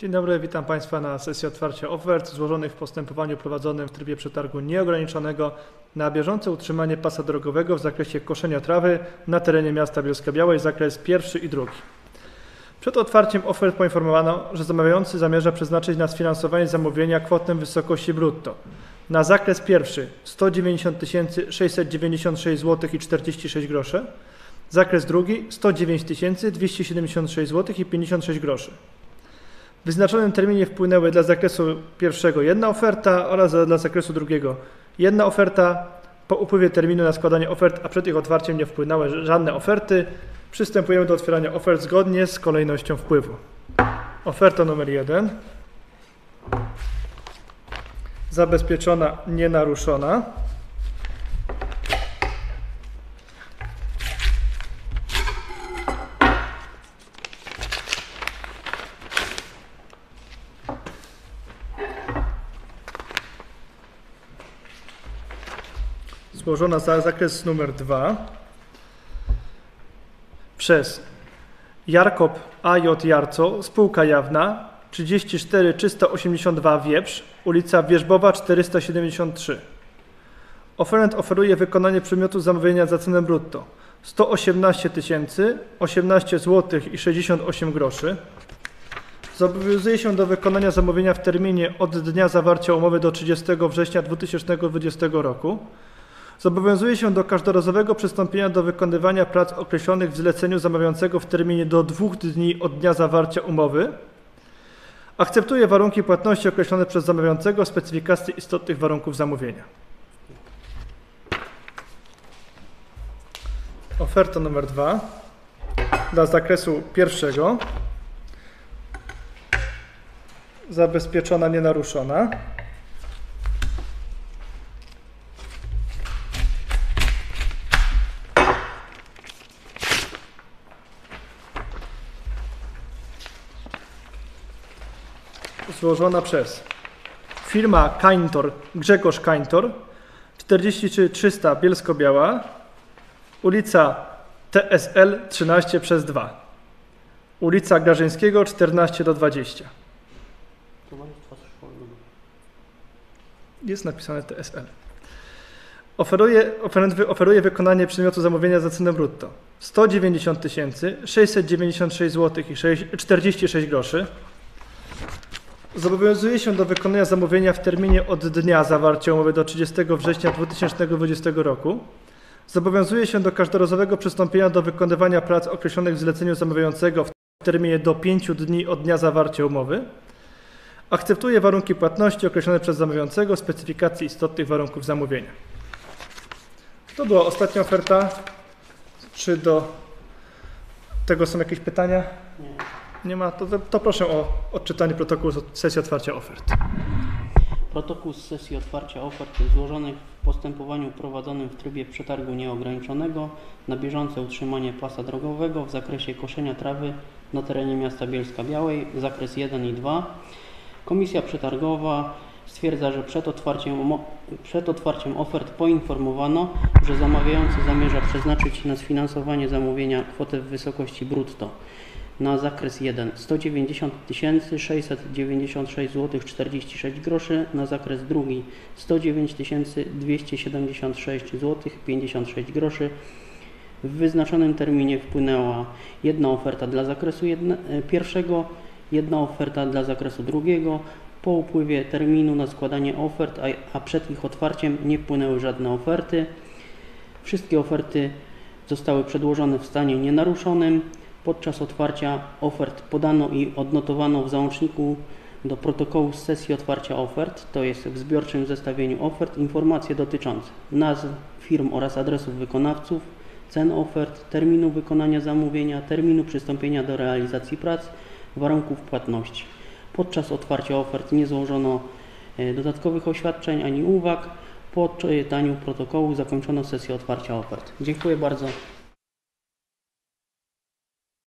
Dzień dobry, witam Państwa na sesji otwarcia ofert złożonych w postępowaniu prowadzonym w trybie przetargu nieograniczonego na bieżące utrzymanie pasa drogowego w zakresie koszenia trawy na terenie miasta Bielska Białej, zakres pierwszy i drugi. Przed otwarciem ofert poinformowano, że zamawiający zamierza przeznaczyć na sfinansowanie zamówienia kwotę w wysokości brutto. Na zakres pierwszy 190 696 zł i 46 groszy. Zakres drugi 109 276 zł i 56 groszy. W wyznaczonym terminie wpłynęły dla zakresu pierwszego jedna oferta oraz dla zakresu drugiego jedna oferta. Po upływie terminu na składanie ofert, a przed ich otwarciem nie wpłynęły żadne oferty, przystępujemy do otwierania ofert zgodnie z kolejnością wpływu. Oferta numer jeden. Zabezpieczona, nienaruszona. Złożona za zakres numer 2 przez Jarkop AJ Jarco, spółka jawna 34 382 Wieprz, ulica Wierzbowa 473. Oferent oferuje wykonanie przedmiotu zamówienia za cenę brutto 118 tysięcy 18 zł i 68 groszy. Zobowiązuje się do wykonania zamówienia w terminie od dnia zawarcia umowy do 30 września 2020 roku. Zobowiązuje się do każdorazowego przystąpienia do wykonywania prac określonych w zleceniu zamawiającego w terminie do dwóch dni od dnia zawarcia umowy. Akceptuje warunki płatności określone przez zamawiającego, specyfikacje istotnych warunków zamówienia. Oferta numer dwa dla zakresu pierwszego. Zabezpieczona, nienaruszona. Złożona przez firma Kaintor, Grzegorz Kaintor, 43300 Bielsko-Biała, ulica TSL 13 przez 2, ulica Grażyńskiego 14 do 20. Jest napisane TSL. Oferuje, oferent oferuje wykonanie przedmiotu zamówienia za cenę brutto 190 696 zł i 6 46 groszy. Zobowiązuje się do wykonania zamówienia w terminie od dnia zawarcia umowy do 30 września 2020 roku. Zobowiązuje się do każdorazowego przystąpienia do wykonywania prac określonych w zleceniu zamawiającego w terminie do 5 dni od dnia zawarcia umowy. Akceptuje warunki płatności określone przez zamawiającego, specyfikacje istotnych warunków zamówienia. To była ostatnia oferta. Czy do tego są jakieś pytania? Nie ma, to, to proszę o odczytanie protokołu z sesji otwarcia ofert. Protokół z sesji otwarcia ofert złożonych w postępowaniu prowadzonym w trybie przetargu nieograniczonego na bieżące utrzymanie pasa drogowego w zakresie koszenia trawy na terenie miasta Bielska Białej, zakres 1 i 2. Komisja przetargowa stwierdza, że przed otwarciem, przed otwarciem ofert poinformowano, że zamawiający zamierza przeznaczyć na sfinansowanie zamówienia kwotę w wysokości brutto na zakres 1 190 696 zł 46 groszy, na zakres drugi 109 276 zł 56 groszy. W wyznaczonym terminie wpłynęła jedna oferta dla zakresu e, pierwszego, jedna oferta dla zakresu drugiego. Po upływie terminu na składanie ofert, a, a przed ich otwarciem nie wpłynęły żadne oferty. Wszystkie oferty zostały przedłożone w stanie nienaruszonym. Podczas otwarcia ofert podano i odnotowano w załączniku do protokołu z sesji otwarcia ofert, to jest w zbiorczym zestawieniu ofert, informacje dotyczące nazw firm oraz adresów wykonawców, cen ofert, terminu wykonania zamówienia, terminu przystąpienia do realizacji prac, warunków płatności. Podczas otwarcia ofert nie złożono e, dodatkowych oświadczeń ani uwag. Po czytaniu protokołu zakończono sesję otwarcia ofert. Dziękuję bardzo.